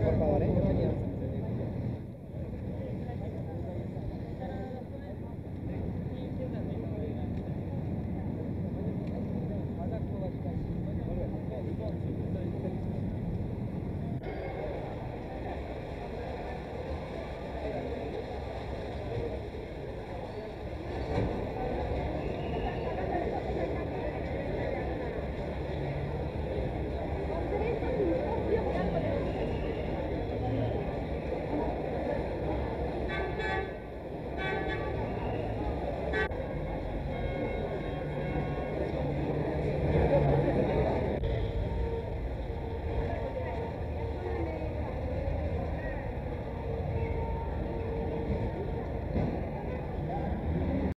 por favor. ¿eh?